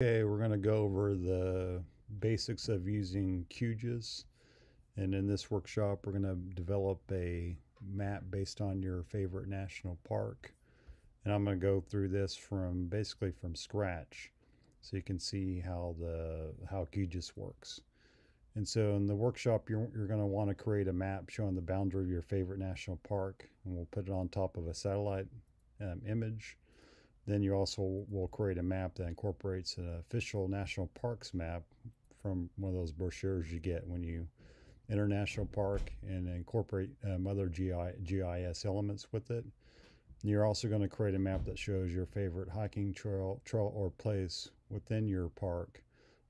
Okay, we're going to go over the basics of using QGIS. And in this workshop, we're going to develop a map based on your favorite national park. And I'm going to go through this from basically from scratch so you can see how the how QGIS works. And so in the workshop, you're, you're going to want to create a map showing the boundary of your favorite national park. And we'll put it on top of a satellite um, image. Then you also will create a map that incorporates an official national parks map from one of those brochures you get when you enter national park and incorporate um, other GI, GIS elements with it. And you're also going to create a map that shows your favorite hiking trail, trail or place within your park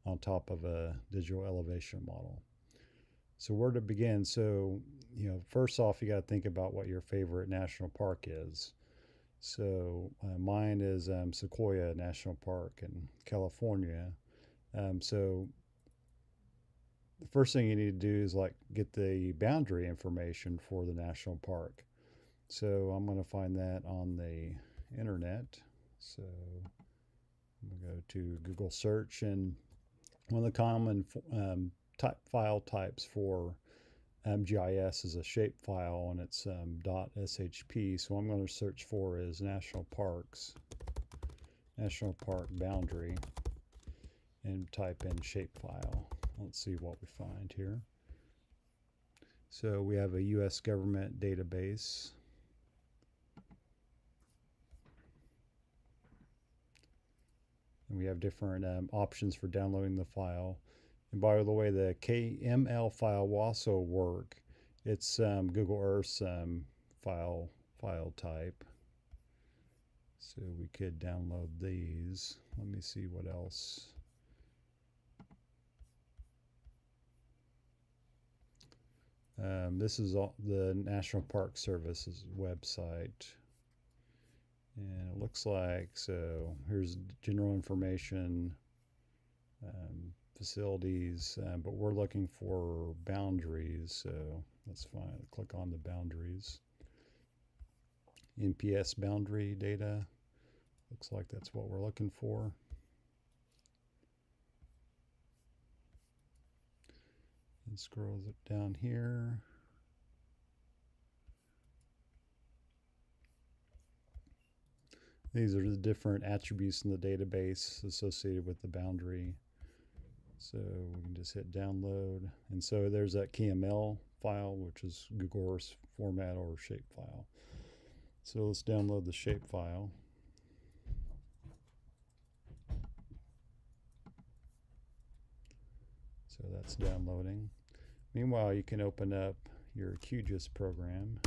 on top of a digital elevation model. So where to begin? So, you know, first off, you got to think about what your favorite national park is. So uh, mine is um, Sequoia National Park in California. Um, so the first thing you need to do is like get the boundary information for the national park. So I'm going to find that on the internet. So I'm going to go to Google search and one of the common um, type file types for um, GIS is a shape file and it's um, .shp. So I'm going to search for is national parks, national park boundary, and type in shapefile. Let's see what we find here. So we have a U.S. government database. And we have different um, options for downloading the file. And by the way, the KML file will also work. It's um, Google Earth's um, file file type. So we could download these. Let me see what else. Um, this is all, the National Park Service's website. And it looks like, so here's general information, um, facilities, uh, but we're looking for boundaries, so that's fine. Click on the boundaries. NPS boundary data, looks like that's what we're looking for. And scrolls it down here. These are the different attributes in the database associated with the boundary. So we can just hit download. And so there's that KML file, which is Google format or shape file. So let's download the shape file. So that's downloading. Meanwhile, you can open up your QGIS program.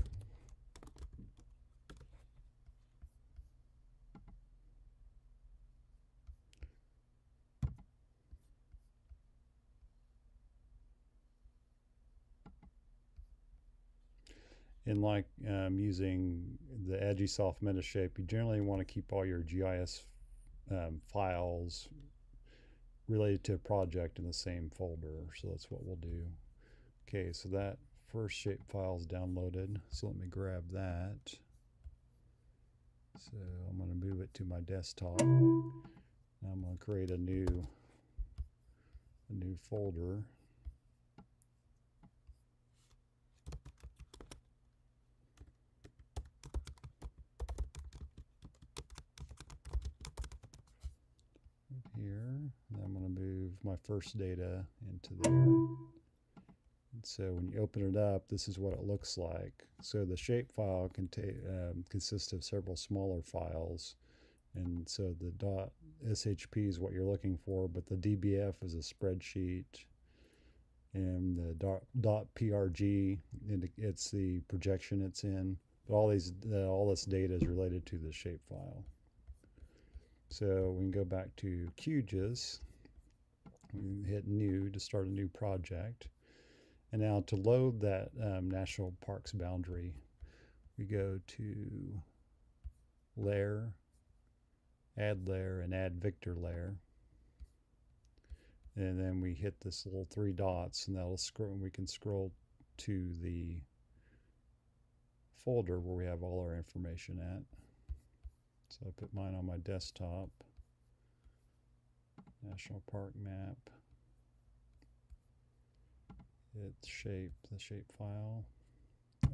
And like um, using the Agisoft Metashape, you generally want to keep all your GIS um, files related to a project in the same folder. So that's what we'll do. Okay, so that first shape file is downloaded. So let me grab that. So I'm going to move it to my desktop. I'm going to create a new a new folder. here. And I'm going to move my first data into there. And so when you open it up, this is what it looks like. So the shape file um, consists of several smaller files. And so the .shp is what you're looking for, but the DBF is a spreadsheet. And the dot .prj, it's the projection it's in. But all these, uh, all this data is related to the shape file. So we can go back to QGIS. We hit new to start a new project. And now to load that um, national parks boundary, we go to layer, add layer, and add vector layer. And then we hit this little three dots and that'll scroll, we can scroll to the folder where we have all our information at. So I put mine on my desktop. National park map. Its shape, the shape file,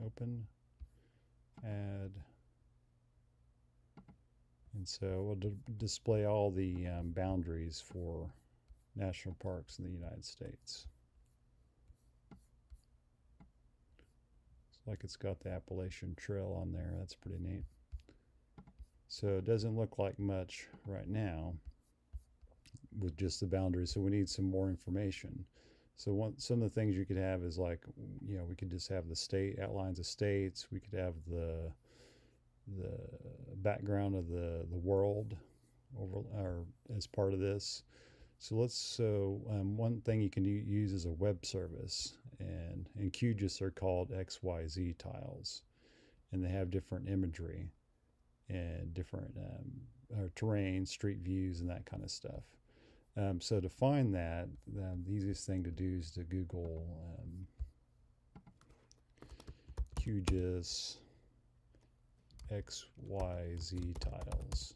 open, add, and so we'll display all the um, boundaries for national parks in the United States. It's like it's got the Appalachian Trail on there. That's pretty neat. So it doesn't look like much right now with just the boundaries. So we need some more information. So one, some of the things you could have is like, you know, we could just have the state outlines of states. We could have the the background of the the world over or as part of this. So let's so um, one thing you can use is a web service, and in QGIS are called XYZ tiles, and they have different imagery and different um, terrain, street views, and that kind of stuff. Um, so to find that, the easiest thing to do is to Google um, QGIS XYZ tiles.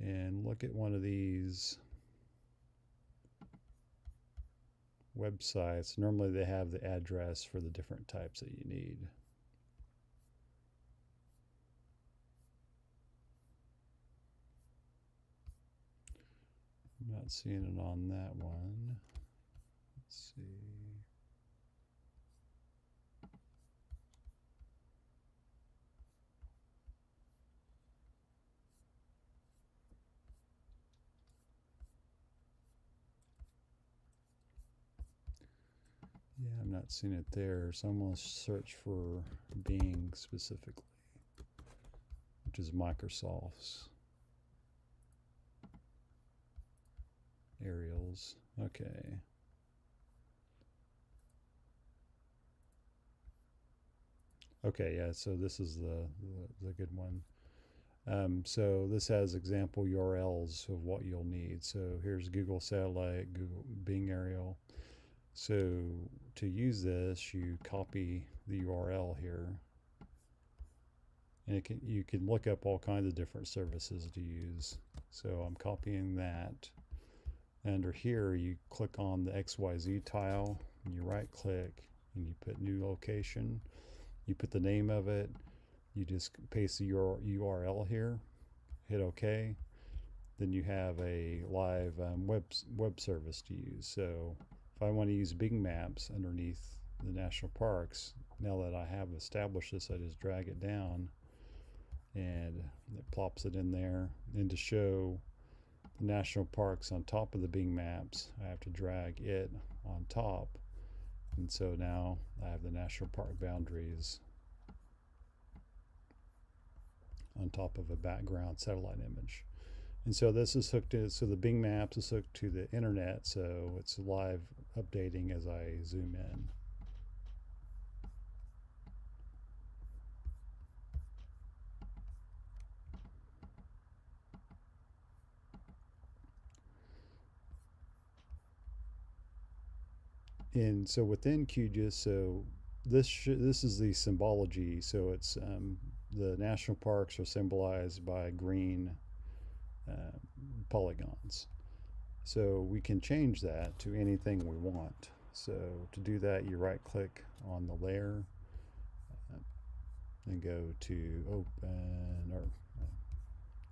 And look at one of these websites, normally they have the address for the different types that you need. I'm not seeing it on that one. Let's see. Yeah, I'm not seeing it there, so I'm going to search for Bing specifically, which is Microsoft's. Aerials. Okay. Okay, yeah, so this is the, the, the good one. Um, so this has example URLs of what you'll need. So here's Google Satellite, Google Bing Aerial. So to use this, you copy the URL here. And can, you can look up all kinds of different services to use. So I'm copying that. Under here, you click on the XYZ tile, and you right click, and you put new location. You put the name of it. You just paste the URL here, hit OK. Then you have a live um, web, web service to use. So if I want to use Bing Maps underneath the national parks, now that I have established this, I just drag it down and it plops it in there. And to show national parks on top of the Bing Maps, I have to drag it on top. And so now I have the national park boundaries on top of a background satellite image. And so this is hooked to, so the Bing Maps is hooked to the internet, so it's live updating as I zoom in. And so within QGIS, so this this is the symbology. So it's um, the national parks are symbolized by green uh, polygons. So we can change that to anything we want. So to do that, you right click on the layer uh, and go to open, or uh,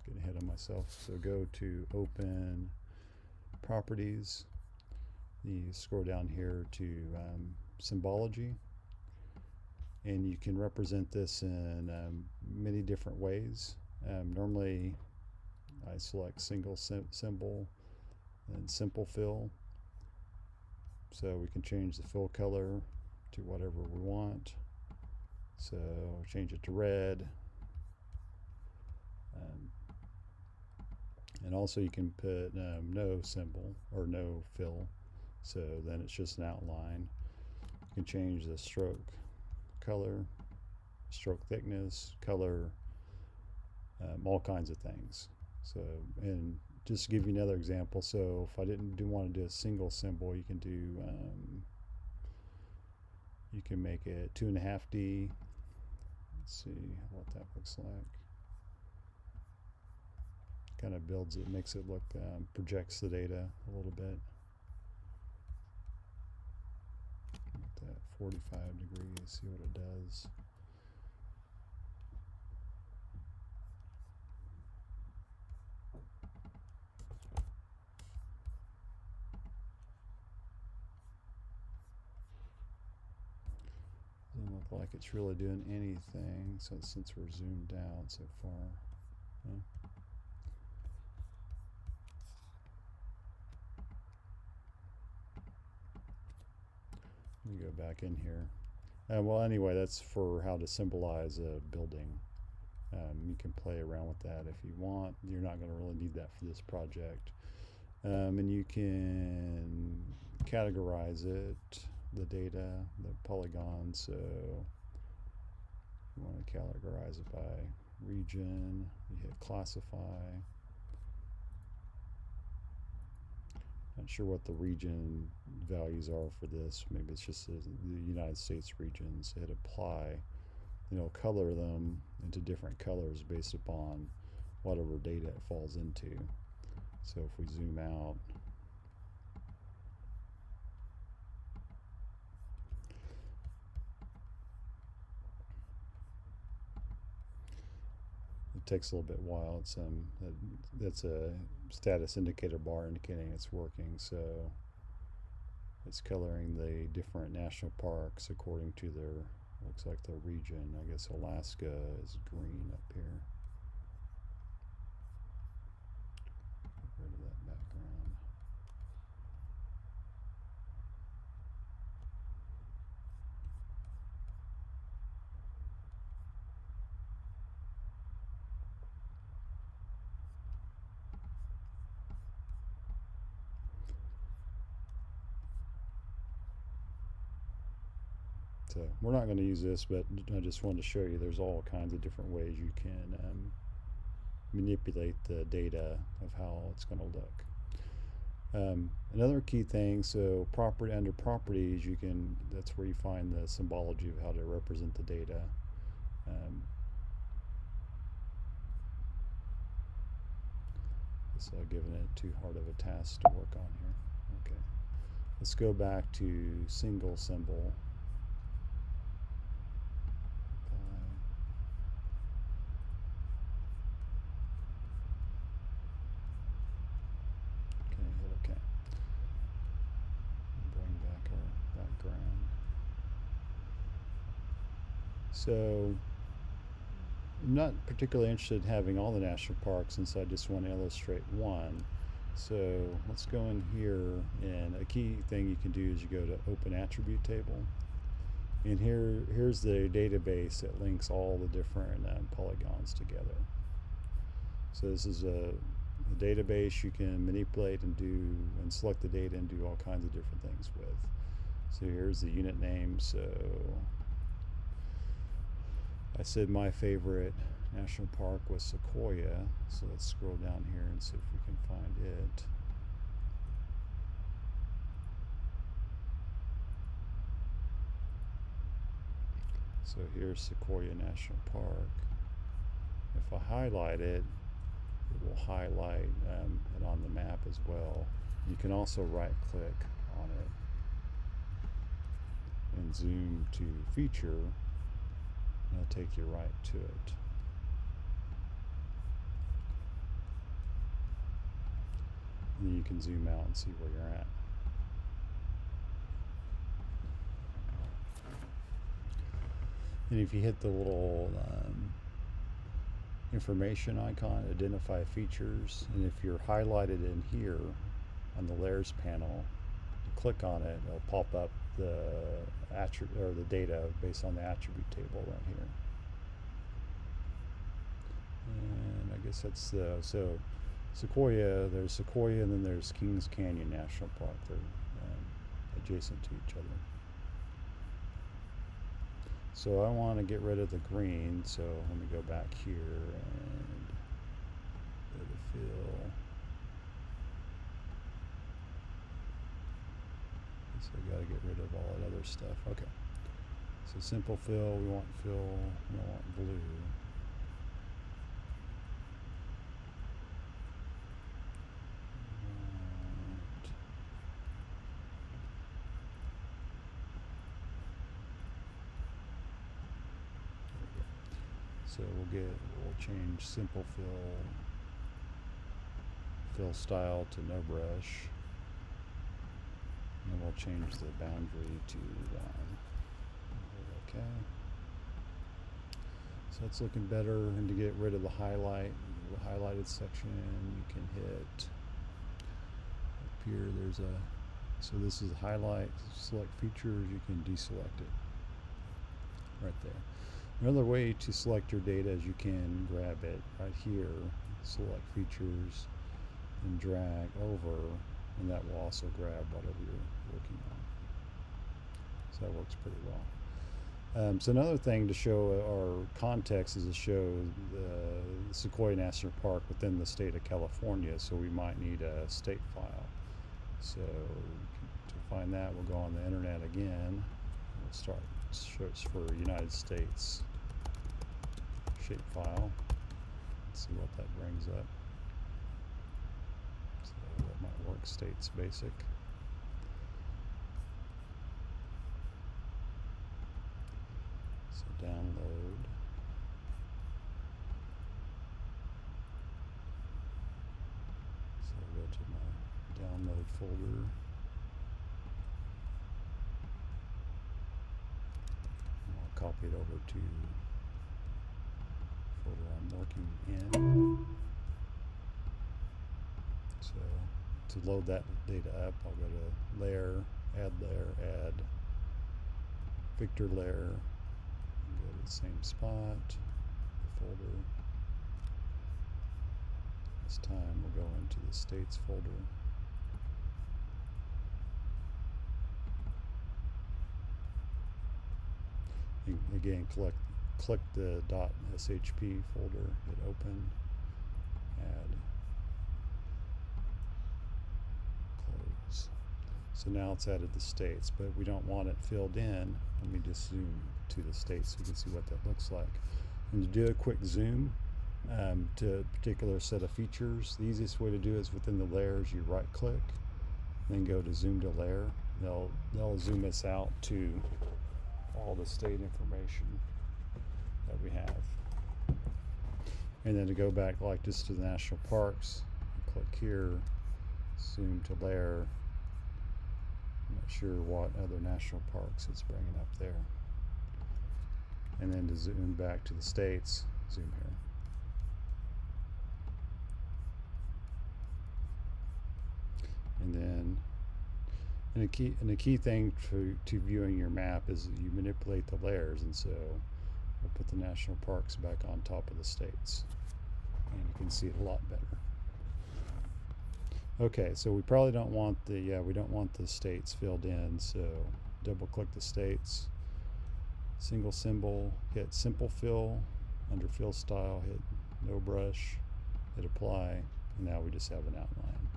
getting ahead of myself. So go to open properties. You scroll down here to um, symbology and you can represent this in um, many different ways. Um, normally I select single symbol and simple fill. So we can change the fill color to whatever we want. So change it to red. Um, and also you can put um, no symbol or no fill. So then it's just an outline. You can change the stroke color, stroke thickness, color, um, all kinds of things. So, and just to give you another example, so if I didn't do want to do a single symbol, you can do, um, you can make it two and a half D. Let's see what that looks like. kind of builds it, makes it look, um, projects the data a little bit. That 45 degrees, see what it does. Doesn't look like it's really doing anything so since we're zoomed out so far. Let me go back in here. Uh, well, anyway, that's for how to symbolize a building. Um, you can play around with that if you want. You're not going to really need that for this project. Um, and you can categorize it, the data, the polygon. So you want to categorize it by region. You hit classify. Not sure what the region values are for this. Maybe it's just the United States regions. Hit apply. You know, color them into different colors based upon whatever data it falls into. So if we zoom out, takes a little bit while. It's um that's a status indicator bar indicating it's working. So it's coloring the different national parks according to their looks like the region. I guess Alaska is green up here. Get rid of that background. So we're not going to use this, but I just wanted to show you there's all kinds of different ways you can um, manipulate the data of how it's going to look. Um, another key thing, so property under properties, you can that's where you find the symbology of how to represent the data. Um, so I've given it too hard of a task to work on here. Okay, let's go back to single symbol. Okay, hit OK. Bring back our background. So I'm not particularly interested in having all the national parks since I just want to illustrate one. So let's go in here and a key thing you can do is you go to open attribute table and here here's the database that links all the different um, polygons together. So this is a, a database you can manipulate and do and select the data and do all kinds of different things with. So here's the unit name. So I said my favorite national park was Sequoia. So let's scroll down here and see if we can find it. So here's Sequoia National Park. If I highlight it, it will highlight um, it on the map as well. You can also right click on it and zoom to feature it'll take you right to it. And you can zoom out and see where you're at. And if you hit the little um, information icon, identify features, and if you're highlighted in here on the layers panel, click on it, it'll pop up the attribute or the data based on the attribute table right here. And I guess that's the so Sequoia. There's Sequoia, and then there's Kings Canyon National Park. They're um, adjacent to each other. So I want to get rid of the green, so let me go back here and So we gotta get rid of all that other stuff. Okay. So simple fill, we want fill, we don't want blue. So we'll get, we'll change simple fill, fill style to no brush. And we'll change the boundary to line. Okay. So it's looking better. And to get rid of the highlight, the highlighted section, you can hit up here. There's a so this is highlight, select features. You can deselect it right there. Another way to select your data is you can grab it right here, select features, and drag over, and that will also grab whatever you're working on. So that works pretty well. Um, so another thing to show our context is to show the Sequoia National Park within the state of California. So we might need a state file. So to find that, we'll go on the internet again. We'll start search for United States shapefile. Let's see what that brings up. So that might work. States basic. So download. So I'll go to my download folder. And I'll copy it over to folder I'm working in. So to load that data up, I'll go to layer, add layer, add vector layer, go to the same spot, the folder. This time we'll go into the states folder. Again, click click the .shp folder, hit open, add, close. So now it's added the states, but we don't want it filled in. Let me just zoom to the states so you can see what that looks like. And to do a quick zoom um, to a particular set of features, the easiest way to do is within the layers, you right click, then go to zoom to layer. They'll, they'll zoom us out to all the state information that we have. And then to go back like this to the national parks, click here, zoom to layer. I'm not sure what other national parks it's bringing up there. And then to zoom back to the states, zoom here. And then and a key and key thing to, to viewing your map is you manipulate the layers and so we'll put the national parks back on top of the states. And you can see it a lot better. Okay so we probably don't want the yeah we don't want the states filled in so double click the states. Single symbol hit simple fill. Under fill style hit no brush. Hit apply. And now we just have an outline.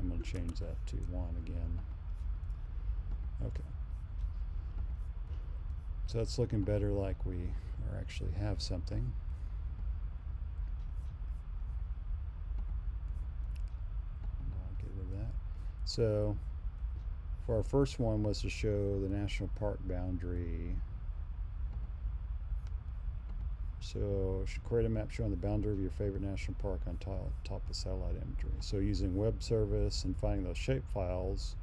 I'm going to change that to one again Okay. So that's looking better like we are actually have something. I'll get rid of that. So for our first one was to show the national park boundary. So create a map showing the boundary of your favorite national park on top, top of satellite imagery. So using web service and finding those shape files,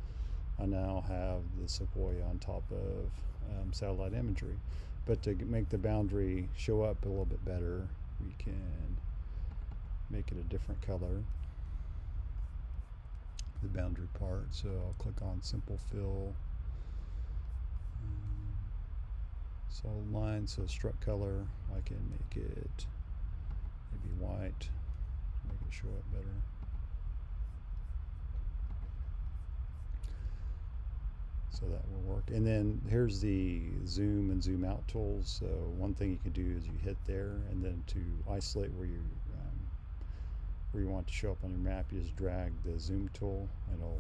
I now have the sequoia on top of um, satellite imagery. But to make the boundary show up a little bit better, we can make it a different color. The boundary part. So I'll click on simple fill. Um, solid line, so stroke color, I can make it maybe white, make it show up better. So that will work. And then here's the zoom and zoom out tools. So one thing you can do is you hit there and then to isolate where you um, where you want to show up on your map you just drag the zoom tool and it'll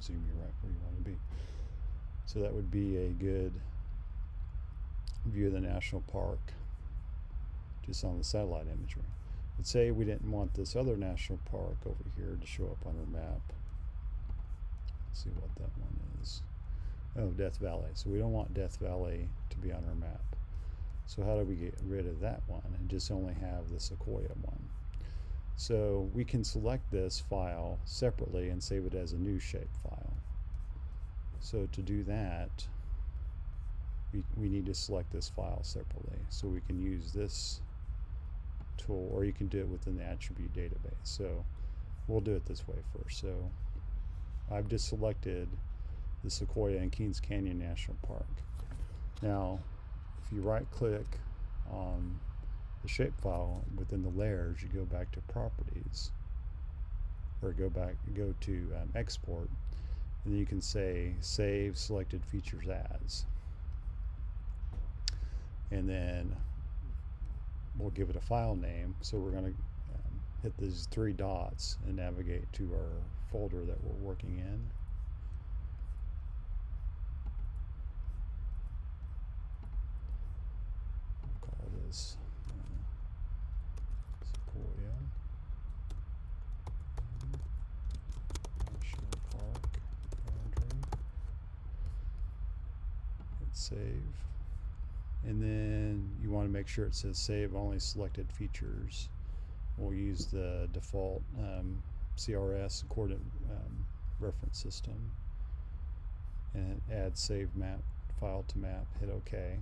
zoom you right where you want to be. So that would be a good view of the national park just on the satellite imagery. But say we didn't want this other national park over here to show up on our map. Let's see what that one is Oh, Death Valley. So we don't want Death Valley to be on our map. So how do we get rid of that one and just only have the Sequoia one? So we can select this file separately and save it as a new shape file. So to do that, we, we need to select this file separately. So we can use this tool or you can do it within the attribute database. So we'll do it this way first. So I've just selected the Sequoia and Kings Canyon National Park. Now, if you right click on the shapefile within the layers, you go back to properties or go back, go to um, export, and then you can say save selected features as. And then we'll give it a file name. So we're going to um, hit these three dots and navigate to our folder that we're working in. We'll call this uh, Sequoia National Park boundary. Hit save. And then you want to make sure it says save only selected features. We'll use the default um, CRS coordinate um, reference system and add save map file to map hit OK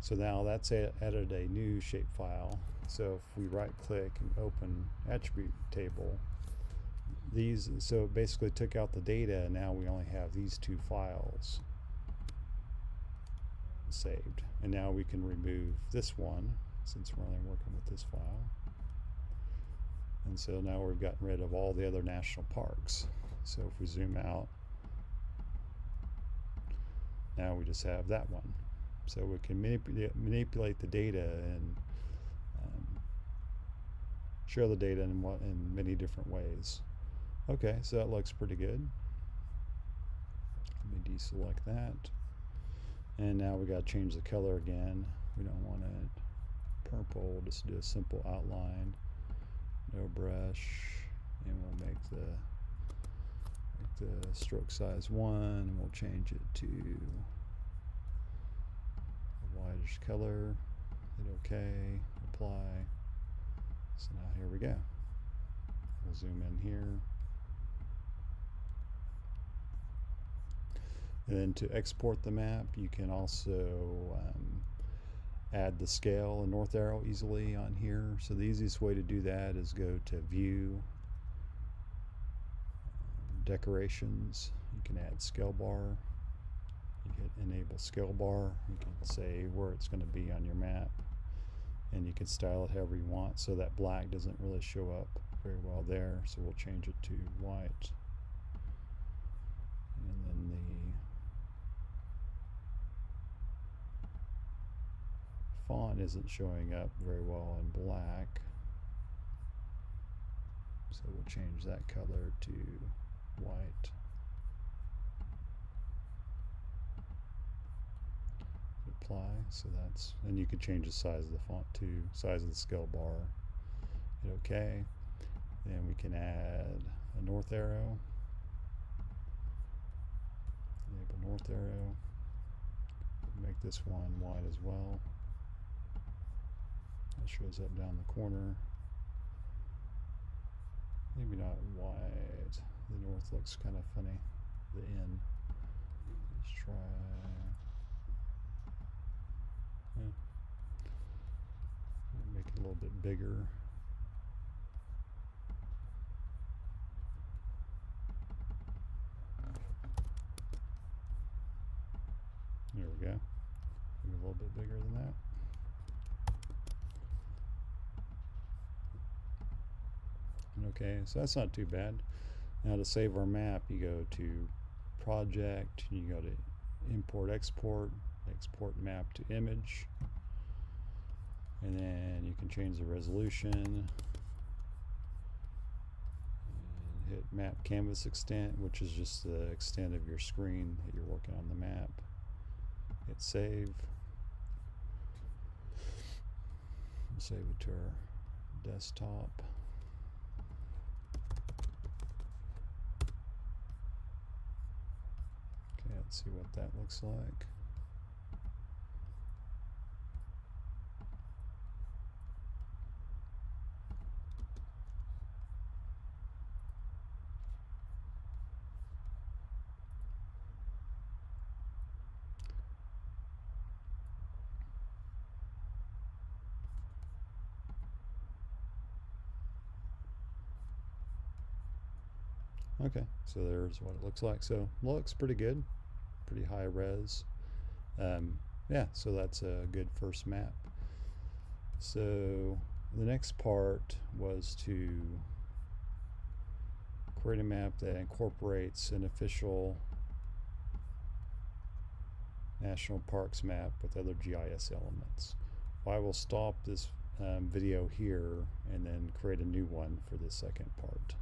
so now that's added a new shapefile so if we right click and open attribute table these so basically took out the data and now we only have these two files saved and now we can remove this one since we're only working with this file and so now we've gotten rid of all the other national parks. So if we zoom out, now we just have that one. So we can manipulate, manipulate the data and um, share the data in, in many different ways. Okay, so that looks pretty good. Let me deselect that. And now we got to change the color again. We don't want it purple, just do a simple outline. No brush. And we'll make the make the stroke size one and we'll change it to a whitish color. Hit OK apply. So now here we go. We'll zoom in here and then to export the map you can also um, add the scale and north arrow easily on here. So the easiest way to do that is go to view, decorations, you can add scale bar, you can enable scale bar, you can say where it's going to be on your map. And you can style it however you want so that black doesn't really show up very well there. So we'll change it to white font isn't showing up very well in black. So we'll change that color to white. Apply, so that's, and you can change the size of the font too, size of the scale bar. Hit OK. Then we can add a north arrow. Enable north arrow. Make this one white as well. That shows up down the corner. Maybe not wide. The north looks kind of funny. The N. Let's try. Yeah. Make it a little bit bigger. There we go. Maybe a little bit bigger than that. Okay, so that's not too bad. Now to save our map, you go to project, you go to import export, export map to image, and then you can change the resolution, and hit map canvas extent, which is just the extent of your screen that you're working on the map. Hit save. Save it to our desktop. Let's see what that looks like. Okay, so there's what it looks like. So looks pretty good pretty high res. Um, yeah, so that's a good first map. So the next part was to create a map that incorporates an official national parks map with other GIS elements. Well, I will stop this um, video here and then create a new one for the second part.